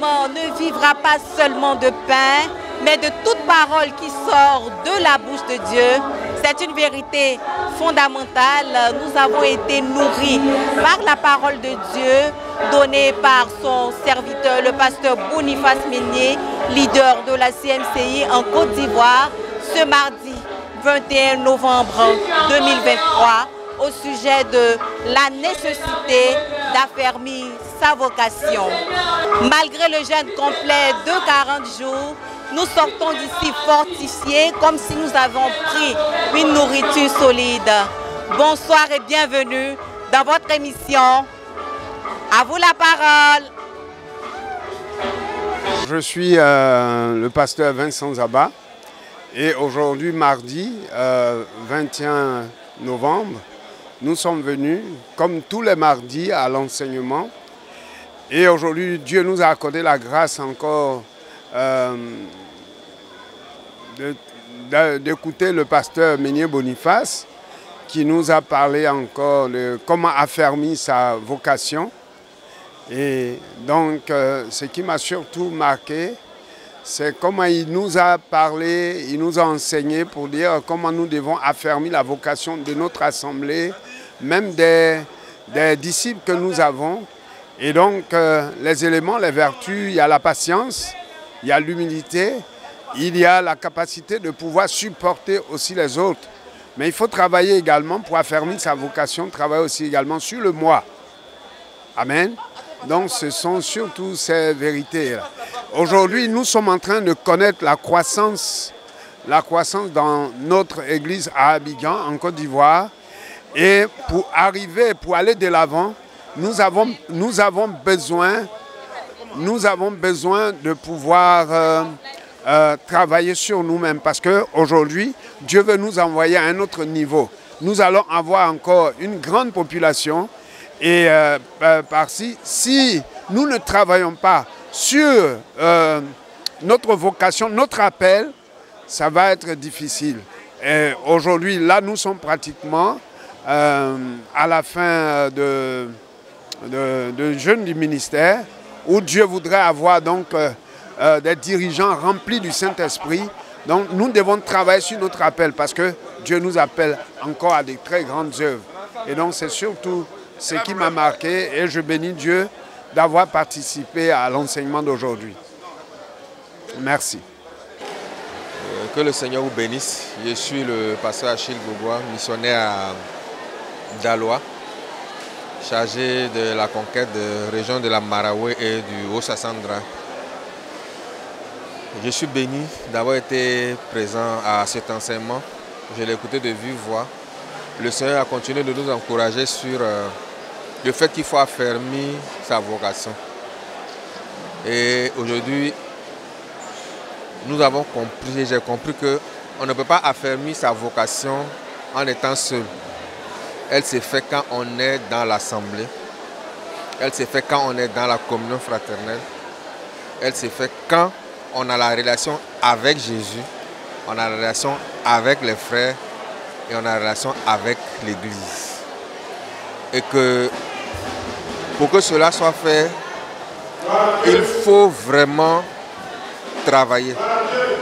ne vivra pas seulement de pain, mais de toute parole qui sort de la bouche de Dieu. C'est une vérité fondamentale. Nous avons été nourris par la parole de Dieu donnée par son serviteur, le pasteur Boniface Meunier, leader de la CMCI en Côte d'Ivoire, ce mardi 21 novembre 2023 au sujet de la nécessité d'affermir sa vocation. Malgré le jeûne complet de 40 jours, nous sortons d'ici fortifiés comme si nous avions pris une nourriture solide. Bonsoir et bienvenue dans votre émission. À vous la parole. Je suis euh, le pasteur Vincent Zaba et aujourd'hui, mardi 21 euh, novembre, nous sommes venus, comme tous les mardis, à l'enseignement. Et aujourd'hui, Dieu nous a accordé la grâce encore euh, d'écouter le pasteur Ménier Boniface qui nous a parlé encore de comment affermir sa vocation. Et donc, euh, ce qui m'a surtout marqué, c'est comment il nous a parlé, il nous a enseigné pour dire comment nous devons affermir la vocation de notre assemblée, même des, disciples que nous avons. Et donc, euh, les éléments, les vertus, il y a la patience, il y a l'humilité, il y a la capacité de pouvoir supporter aussi les autres. Mais il faut travailler également pour affermir sa vocation, travailler aussi également sur le moi. Amen. Donc ce sont surtout ces vérités. Aujourd'hui, nous sommes en train de connaître la croissance, la croissance dans notre église à Abidjan, en Côte d'Ivoire. Et pour arriver, pour aller de l'avant, nous avons, nous avons besoin, nous avons besoin de pouvoir euh, euh, travailler sur nous-mêmes parce qu'aujourd'hui, Dieu veut nous envoyer à un autre niveau. Nous allons avoir encore une grande population et euh, par-ci, si nous ne travaillons pas sur notre vocation, notre appel, ça va être difficile. Aujourd'hui, là, nous sommes pratiquement à la fin de, de, jeûne du ministère où Dieu voudrait avoir donc euh, des dirigeants remplis du Saint-Esprit. Donc nous devons travailler sur notre appel parce que Dieu nous appelle encore à des très grandes œuvres. Et donc c'est surtout ce qui m'a marqué et je bénis Dieu d'avoir participé à l'enseignement d'aujourd'hui. Merci. Euh, que le Seigneur vous bénisse. Je suis le pasteur Achille Gougoua, missionnaire à Dalois, chargé de la conquête de la région de la Maraoué et du Haut-Sassandra. Je suis béni d'avoir été présent à cet enseignement. Je l'ai écouté de vive voix. Le Seigneur a continué de nous encourager sur euh, le fait qu'il faut affermir sa vocation. Et aujourd'hui, nous avons compris, j'ai compris qu'on ne peut pas affermir sa vocation en étant seul. Elle s'est faite quand on est dans l'assemblée. Elle s'est faite quand on est dans la communion fraternelle. Elle s'est faite quand on a la relation avec Jésus, on a la relation avec les frères et on a la relation avec l'Église. Et que pour que cela soit fait, il faut vraiment travailler.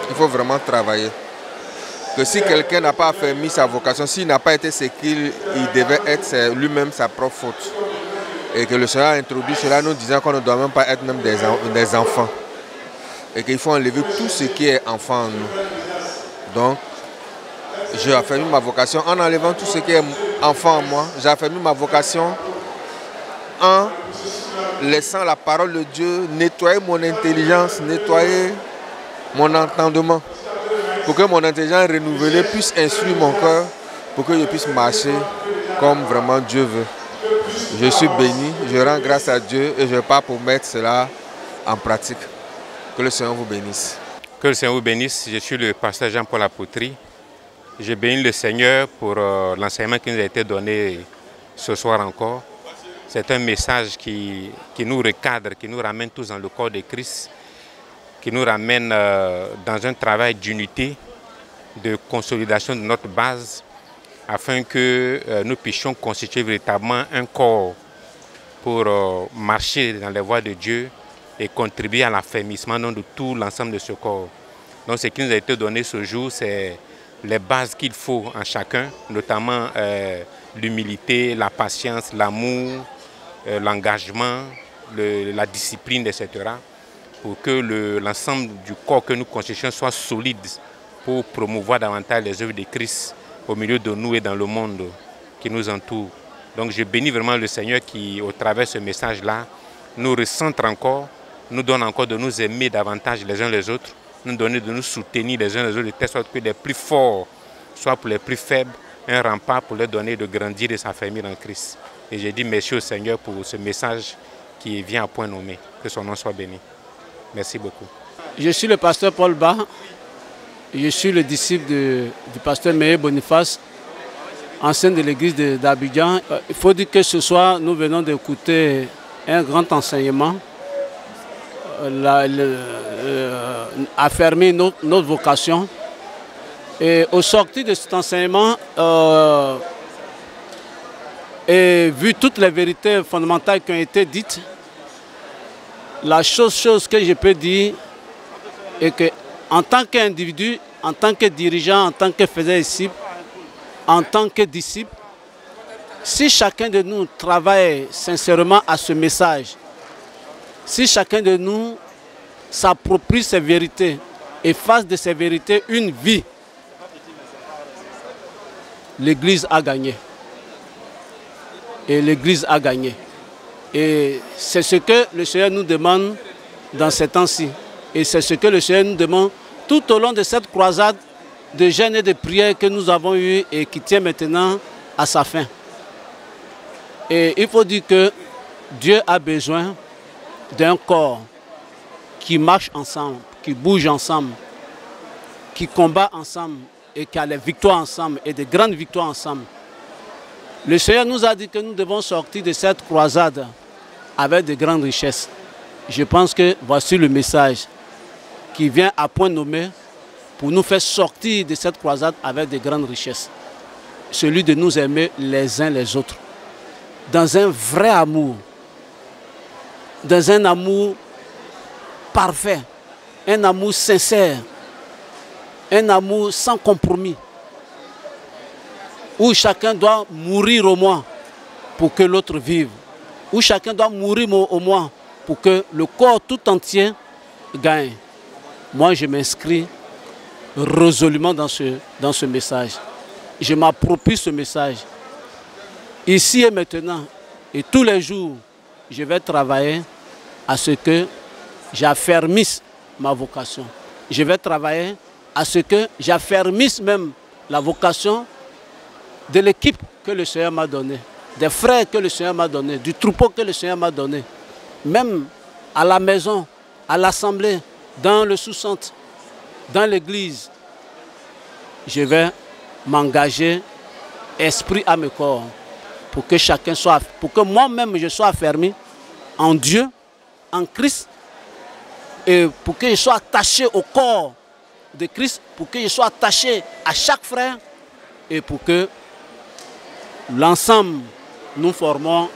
Il faut vraiment travailler. Que si quelqu'un n'a pas affermi sa vocation, s'il n'a pas été ce qu'il devait être, c'est lui-même sa propre faute. Et que le Seigneur a introduit cela nous disant qu'on ne doit même pas être même des, des enfants et qu'il faut enlever tout ce qui est enfant en nous. Donc, j'ai affermi ma vocation en enlevant tout ce qui est enfant en moi. J'ai affermi ma vocation en laissant la parole de Dieu nettoyer mon intelligence, nettoyer mon entendement. Pour que mon intelligence renouvelée puisse instruire mon cœur, pour que je puisse marcher comme vraiment Dieu veut. Je suis béni, je rends grâce à Dieu et je pars pour mettre cela en pratique. Que le Seigneur vous bénisse. Que le Seigneur vous bénisse. Je suis le pasteur Jean-Paul Apotry. Je bénis le Seigneur pour euh, l'enseignement qui nous a été donné ce soir encore. C'est un message qui, qui, nous recadre, qui nous ramène tous dans le corps de Christ, qui nous ramène euh, dans un travail d'unité, de consolidation de notre base, afin que euh, nous puissions constituer véritablement un corps pour marcher dans les voies de Dieu, et contribuer à l'affermissement de tout l'ensemble de ce corps. Donc ce qui nous a été donné ce jour, c'est les bases qu'il faut en chacun, notamment euh, l'humilité, la patience, l'amour, euh, l'engagement, la discipline, etc. pour que l'ensemble du corps que nous constituons soit solide pour promouvoir davantage les œuvres de Christ au milieu de nous et dans le monde qui nous entoure. Donc je bénis vraiment le Seigneur qui, au travers de ce message-là, nous recentre encore, nous donne encore de nous aimer davantage les uns les autres, nous donne de nous soutenir les uns les autres, de telle sorte que les plus forts soient pour les plus faibles un rempart pour leur donner de grandir et s'affermir en Christ. Et j'ai dit merci au Seigneur pour ce message qui vient à point nommé. Que son nom soit béni. Merci beaucoup. Je suis le pasteur Paul Bach. Je suis le disciple du pasteur Meyer Boniface, ancien de l'église d'Abidjan. Euh, il faut dire que ce soir, nous venons d'écouter un grand enseignement, euh, euh, affirmer notre, notre, vocation. Et au sortir de cet enseignement, et vu toutes les vérités fondamentales qui ont été dites, la chose, chose que je peux dire est que en tant qu'individu, en tant que dirigeant, en tant que faiseur disciple, en tant que disciple, si chacun de nous travaille sincèrement à ce message, si chacun de nous s'approprie ces vérités et fasse de ces vérités une vie, l'Église a gagné. Et l'Église a gagné. Et c'est ce que le Seigneur nous demande dans ces temps-ci. Et c'est ce que le Seigneur nous demande tout au long de cette croisade de jeûne et de prière que nous avons eue et qui tient maintenant à sa fin. Et il faut dire que Dieu a besoin d'un corps qui marche ensemble, qui bouge ensemble, qui combat ensemble et qui a les victoires ensemble et des grandes victoires ensemble. Le Seigneur nous a dit que nous devons sortir de cette croisade avec de grandes richesses. Je pense que voici le message qui vient à point nommé pour nous faire sortir de cette croisade avec de grandes richesses. Celui de nous aimer les uns les autres. Dans un vrai amour. Dans un amour parfait. Un amour sincère. Un amour sans compromis. Où chacun doit mourir au moins pour que l'autre vive où chacun doit mourir au moins pour que le corps tout entier gagne. Moi, je m'inscris résolument dans ce, message. Je m'approprie ce message. Ici et maintenant, et tous les jours, je vais travailler à ce que j'affermisse ma vocation. Je vais travailler à ce que j'affermisse même la vocation de l'équipe que le Seigneur m'a donnée des frères que le Seigneur m'a donné, du troupeau que le Seigneur m'a donné, même à la maison, à l'assemblée, dans le sous-centre, dans l'église, je vais m'engager esprit à mes corps pour que chacun soit, pour que moi-même je sois affermi en Dieu, en Christ, et pour que je sois attaché au corps de Christ, pour que je sois attaché à chaque frère, et pour que l'ensemble nous formons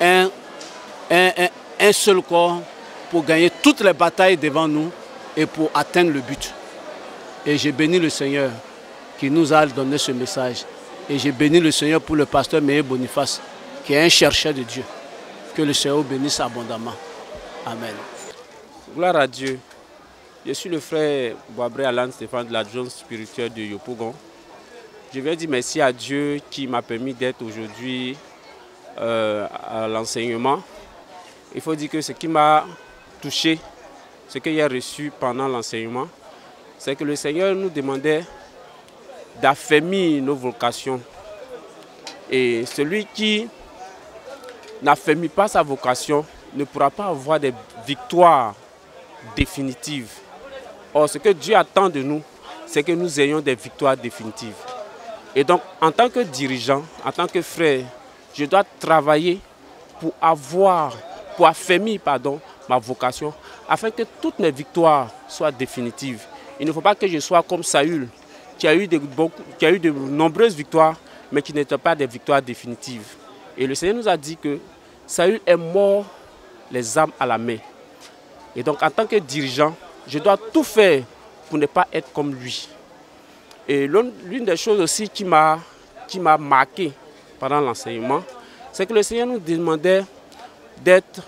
un, seul corps pour gagner toutes les batailles devant nous et pour atteindre le but. Et j'ai béni le Seigneur qui nous a donné ce message. Et j'ai béni le Seigneur pour le pasteur Meir Boniface, qui est un chercheur de Dieu. Que le Seigneur bénisse abondamment. Amen. Gloire à Dieu. Je suis le frère Boabré Alan Stéphane de l'adjointe spirituelle de Yopougon. Je vais dire merci à Dieu qui m'a permis d'être aujourd'hui euh, à l'enseignement. Il faut dire que ce qui m'a touché, ce qu'il a reçu pendant l'enseignement, c'est que le Seigneur nous demandait d'affermir nos vocations. Et celui qui n'affermit pas sa vocation ne pourra pas avoir des victoires définitives. Or, ce que Dieu attend de nous, c'est que nous ayons des victoires définitives. Et donc, en tant que dirigeant, en tant que frère, je dois travailler pour avoir, pour affermir pardon, ma vocation, afin que toutes mes victoires soient définitives. Il ne faut pas que je sois comme Saül, qui a eu de, qui a eu de nombreuses victoires, mais qui n'étaient pas des victoires définitives. Et le Seigneur nous a dit que Saül est mort les âmes à la main. Et donc en tant que dirigeant, je dois tout faire pour ne pas être comme lui. Et l'une des choses aussi qui m'a marqué pendant l'enseignement, c'est que le Seigneur nous demandait d'être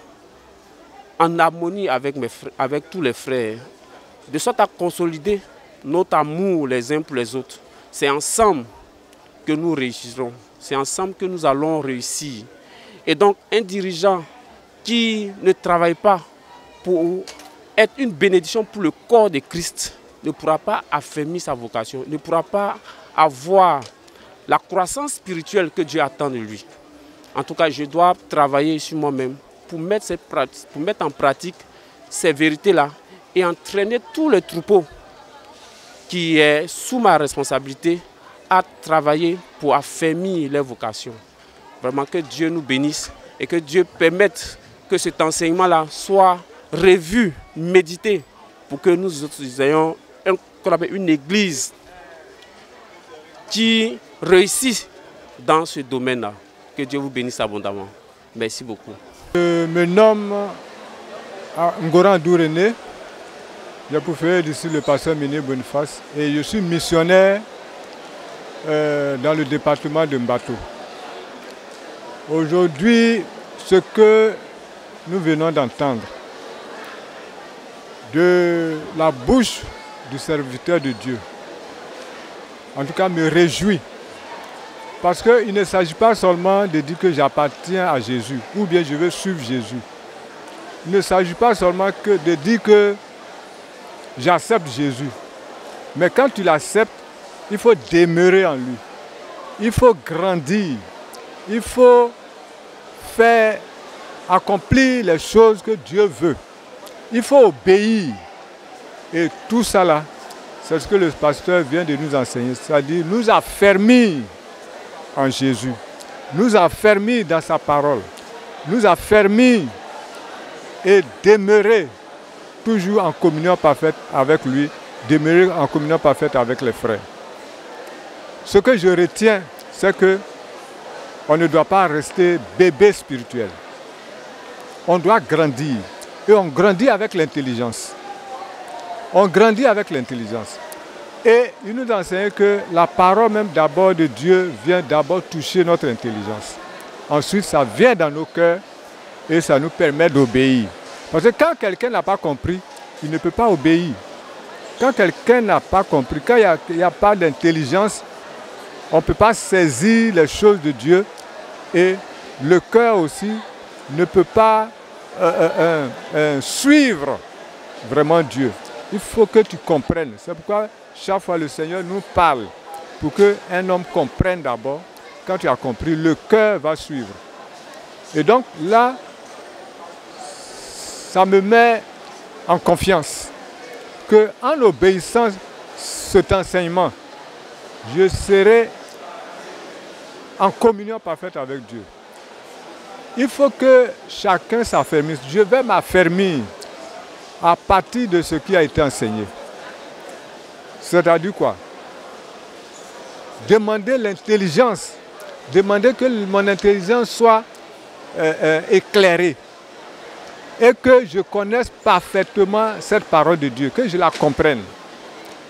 en harmonie avec, mes avec tous les frères, de sorte à consolider notre amour les uns pour les autres. C'est ensemble que nous réussirons. C'est ensemble que nous allons réussir. Et donc, un dirigeant qui ne travaille pas pour être une bénédiction pour le corps de Christ ne pourra pas affermir sa vocation, ne pourra pas avoir la croissance spirituelle que Dieu attend de lui. En tout cas, je dois travailler sur moi-même pour mettre, pour mettre en pratique ces vérités-là et entraîner tous les troupeaux qui est sous ma responsabilité à travailler pour affermir les vocations. Vraiment que Dieu nous bénisse et que Dieu permette que cet enseignement-là soit revu, médité, pour que nous ayons une église qui réussisse dans ce domaine-là. Que Dieu vous bénisse abondamment. Merci beaucoup. Je me nomme Ngoran Dourené. Je faire d'ici le pasteur Miné Boniface et je suis missionnaire euh, dans le département de Mbato. Aujourd'hui, ce que nous venons d'entendre de la bouche du serviteur de Dieu, en tout cas me réjouit. Parce qu'il ne s'agit pas seulement de dire que j'appartiens à Jésus ou bien je veux suivre Jésus. Il ne s'agit pas seulement que de dire que j'accepte Jésus. Mais quand tu l'acceptes, il faut demeurer en lui. Il faut grandir. Il faut faire accomplir les choses que Dieu veut. Il faut obéir. Et tout ça là, c'est ce que le pasteur vient de nous enseigner. C'est-à-dire nous affermir en Jésus. Nous affermir dans sa parole. Nous affermir et demeurer toujours en communion parfaite avec lui, demeurer en communion parfaite avec les frères. Ce que je retiens, c'est que on ne doit pas rester bébé spirituel. On doit grandir. Et on grandit avec l'intelligence. On grandit avec l'intelligence. Et il nous enseigne que la parole même d'abord de Dieu vient d'abord toucher notre intelligence. Ensuite, ça vient dans nos cœurs et ça nous permet d'obéir. Parce que quand quelqu'un n'a pas compris, il ne peut pas obéir. Quand quelqu'un n'a pas compris, quand il n'y a, pas d'intelligence, on ne peut pas saisir les choses de Dieu et le cœur aussi ne peut pas euh, euh, euh, suivre vraiment Dieu. Il faut que tu comprennes. C'est pourquoi chaque fois le Seigneur nous parle pour qu'un homme comprenne d'abord. Quand tu as compris, le cœur va suivre. Et donc là, ça me met en confiance que en obéissant cet enseignement, je serai en communion parfaite avec Dieu. Il faut que chacun s'affermisse. Je vais m'affermir à partir de ce qui a été enseigné. C'est-à-dire quoi? Demander l'intelligence. Demander que mon intelligence soit euh, euh, éclairée et que je connaisse parfaitement cette parole de Dieu, que je la comprenne,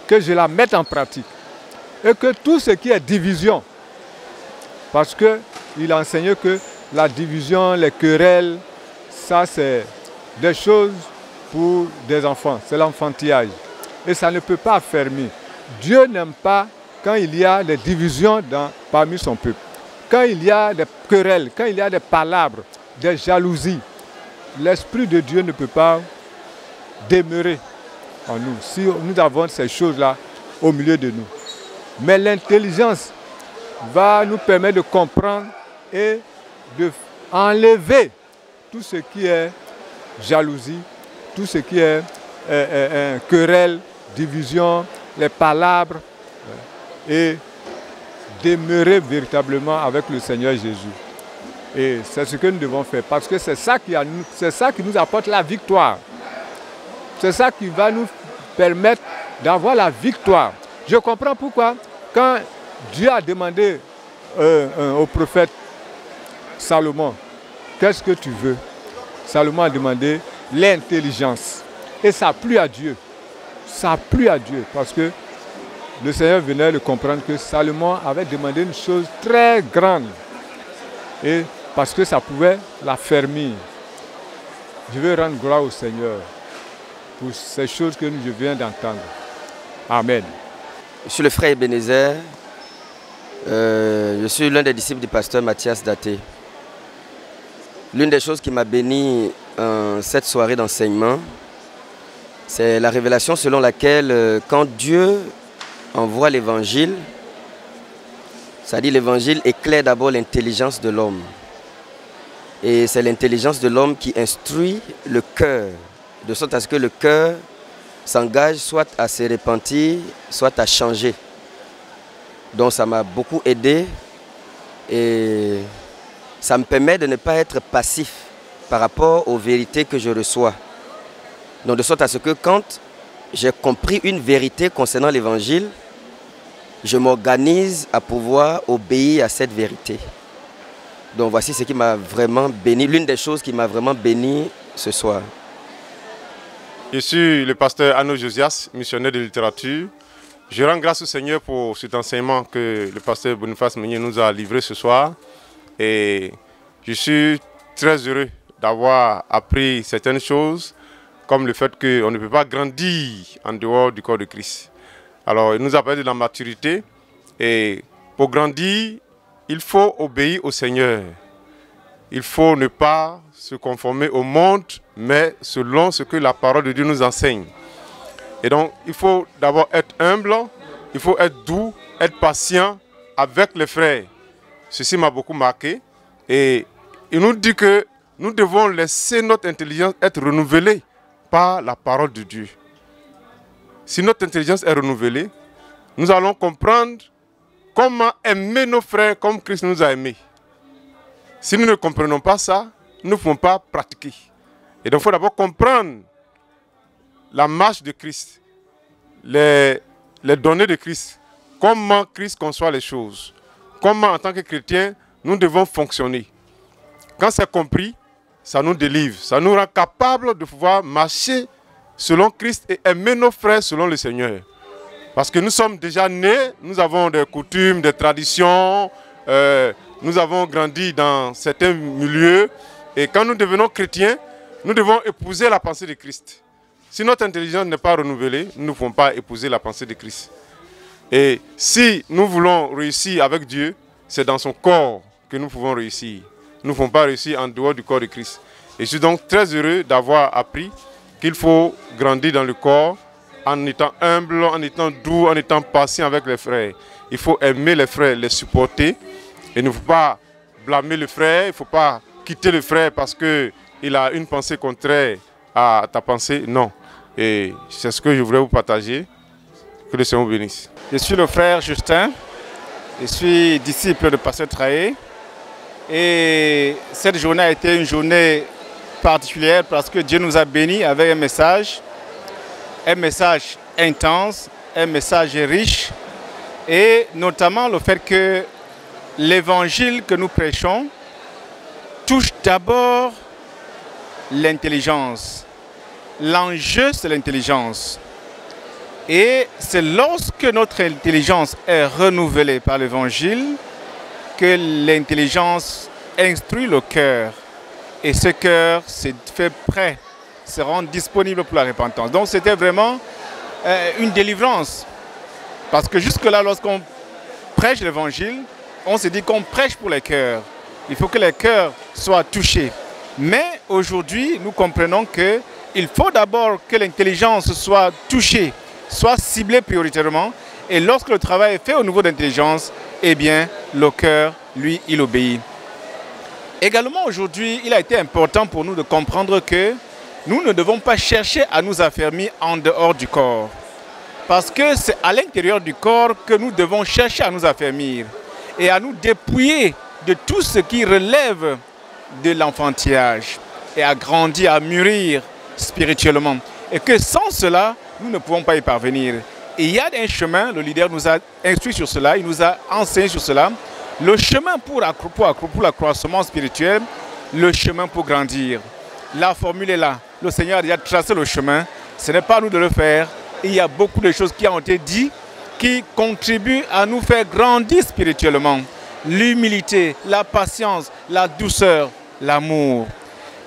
que je la mette en pratique. Et que tout ce qui est division, parce qu'il a enseigné que la division, les querelles, ça c'est des choses pour des enfants, c'est l'enfantillage. Et ça ne peut pas fermer. Dieu n'aime pas quand il y a des divisions parmi son peuple. Quand il y a des querelles, quand il y a des palabres, des jalousies, l'Esprit de Dieu ne peut pas demeurer en nous si nous avons ces choses-là au milieu de nous. Mais l'intelligence va nous permettre de comprendre et de enlever tout ce qui est jalousie, tout ce qui est euh, euh, euh, querelle, division, les palabres, et demeurer véritablement avec le Seigneur Jésus. Et c'est ce que nous devons faire parce que c'est ça, qui ça qui nous apporte la victoire. C'est ça qui va nous permettre d'avoir la victoire. Je comprends pourquoi quand Dieu a demandé euh, euh, au prophète Salomon, qu'est-ce que tu veux? Salomon a demandé l'intelligence. Et ça a plu à Dieu. Ça a plu à Dieu parce que le Seigneur venait de comprendre que Salomon avait demandé une chose très grande. Et parce que ça pouvait l'affermir. Je veux rendre gloire au Seigneur pour ces choses que je viens d'entendre. Amen. Je suis le frère Ebenezer. Euh, je suis l'un des disciples du pasteur Mathias Daté. L'une des choses qui m'a béni en cette soirée d'enseignement, c'est la révélation selon laquelle euh, quand Dieu envoie l'évangile, dit l'évangile éclaire d'abord l'intelligence de l'homme. Et c'est l'intelligence de l'homme qui instruit le cœur, de sorte à ce que le cœur s'engage soit à se repentir, soit à changer. Donc ça m'a beaucoup aidé et ça me permet de ne pas être passif par rapport aux vérités que je reçois. Donc de sorte à ce que quand j'ai compris une vérité concernant l'évangile, je m'organise à pouvoir obéir à cette vérité. Donc voici ce qui m'a vraiment béni, l'une des choses qui m'a vraiment béni ce soir. Je suis le pasteur Anno Josias, missionnaire de littérature. Je rends grâce au Seigneur pour cet enseignement que le pasteur Boniface Meunier nous a livré ce soir. Et je suis très heureux d'avoir appris certaines choses, comme le fait qu'on ne peut pas grandir en dehors du corps de Christ. Alors, il nous a parlé de la maturité. Et pour grandir, il faut obéir au Seigneur. Il faut ne pas se conformer au monde, mais selon ce que la parole de Dieu nous enseigne. Et donc, il faut d'abord être humble, il faut être doux, être patient avec les frères. Ceci m'a beaucoup marqué. Et il nous dit que nous devons laisser notre intelligence être renouvelée par la parole de Dieu. Si notre intelligence est renouvelée, nous allons comprendre Comment aimer nos frères comme Christ nous a aimés Si nous ne comprenons pas ça, nous ne pouvons pas pratiquer. Et donc il faut d'abord comprendre la marche de Christ, les, les données de Christ, comment Christ conçoit les choses, comment en tant que chrétiens nous devons fonctionner. Quand c'est compris, ça nous délivre, ça nous rend capables de pouvoir marcher selon Christ et aimer nos frères selon le Seigneur. Parce que nous sommes déjà nés, nous avons des coutumes, des traditions, euh, nous avons grandi dans certains milieux. Et quand nous devenons chrétiens, nous devons épouser la pensée de Christ. Si notre intelligence n'est pas renouvelée, nous ne pouvons pas épouser la pensée de Christ. Et si nous voulons réussir avec Dieu, c'est dans son corps que nous pouvons réussir. Nous ne pouvons pas réussir en dehors du corps de Christ. Et je suis donc très heureux d'avoir appris qu'il faut grandir dans le corps en étant humble, en étant doux, en étant patient avec les frères. Il faut aimer les frères, les supporter. Il ne faut pas blâmer le frère, il ne faut pas quitter le frère parce qu'il a une pensée contraire à ta pensée. Non. Et c'est ce que je voulais vous partager. Que le Seigneur vous bénisse. Je suis le frère Justin. Je suis disciple de Pasteur Traé. Et cette journée a été une journée particulière parce que Dieu nous a bénis avec un message un message intense, un message riche, et notamment le fait que l'évangile que nous prêchons touche d'abord l'intelligence. L'enjeu, c'est l'intelligence. Et c'est lorsque notre intelligence est renouvelée par l'évangile que l'intelligence instruit le cœur. Et ce cœur s'est fait prêt se rendre disponible pour la repentance. Donc c'était vraiment euh, une délivrance. Parce que jusque-là, lorsqu'on prêche l'évangile, on se dit qu'on prêche pour les cœurs. Il faut que les cœurs soient touchés. Mais aujourd'hui, nous comprenons qu'il faut d'abord que l'intelligence soit touchée, soit ciblée prioritairement. Et lorsque le travail est fait au niveau d'intelligence, eh bien, le cœur, lui, il obéit. Également aujourd'hui, il a été important pour nous de comprendre que nous ne devons pas chercher à nous affermir en dehors du corps. Parce que c'est à l'intérieur du corps que nous devons chercher à nous affermir et à nous dépouiller de tout ce qui relève de l'enfantillage et à grandir, à mûrir spirituellement. Et que sans cela, nous ne pouvons pas y parvenir. Il y a un chemin, le leader nous a instruit sur cela, il nous a enseigné sur cela. Le chemin pour, pour, pour l'accroissement spirituel, le chemin pour grandir. La formule est là le Seigneur a déjà tracé le chemin Ce n'est pas à nous de le faire. Il y a beaucoup de choses qui ont été dites qui contribuent à nous faire grandir spirituellement. L'humilité, la patience, la douceur, l'amour.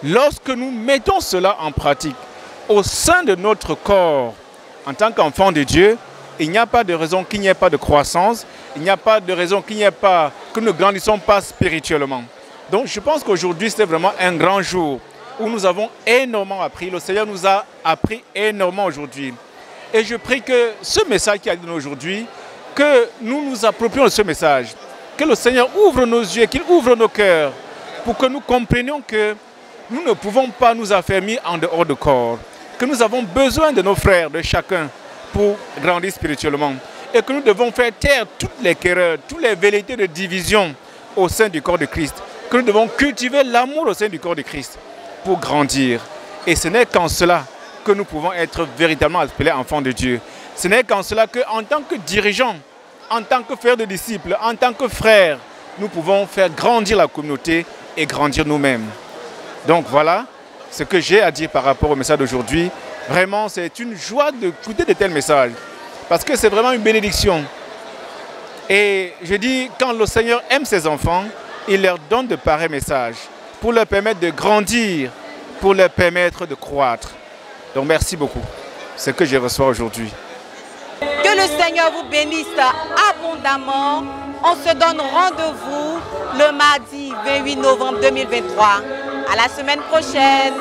Lorsque nous mettons cela en pratique au sein de notre corps, en tant qu'enfant de Dieu, il n'y a pas de raison qu'il n'y ait pas de croissance, il n'y a pas de raison qu'il n'y ait pas, que nous ne grandissons pas spirituellement. Donc je pense qu'aujourd'hui, c'est vraiment un grand jour où nous avons énormément appris. Le Seigneur nous a appris énormément aujourd'hui. Et je prie que ce message qui a donné aujourd'hui, que nous nous approprions ce message. Que le Seigneur ouvre nos yeux, qu'il ouvre nos cœurs pour que nous comprenions que nous ne pouvons pas nous affermir en dehors de corps. Que nous avons besoin de nos frères, de chacun, pour grandir spirituellement. Et que nous devons faire taire toutes les querelles, toutes les velléités de division au sein du corps de Christ. Que nous devons cultiver l'amour au sein du corps de Christ pour grandir. Et ce n'est qu'en cela que nous pouvons être véritablement appelés enfants de Dieu. Ce n'est qu'en cela qu'en tant que dirigeants, en tant que frères de disciples, en tant que frères, nous pouvons faire grandir la communauté et grandir nous-mêmes. Donc voilà ce que j'ai à dire par rapport au message d'aujourd'hui. Vraiment, c'est une joie d'écouter de tels messages. Parce que c'est vraiment une bénédiction. Et je dis, quand le Seigneur aime ses enfants, il leur donne de pareils messages pour leur permettre de grandir, pour leur permettre de croître. Donc merci beaucoup. Ce que je reçois aujourd'hui. Que le Seigneur vous bénisse abondamment. On se donne rendez-vous le mardi 28 novembre 2023. À la semaine prochaine.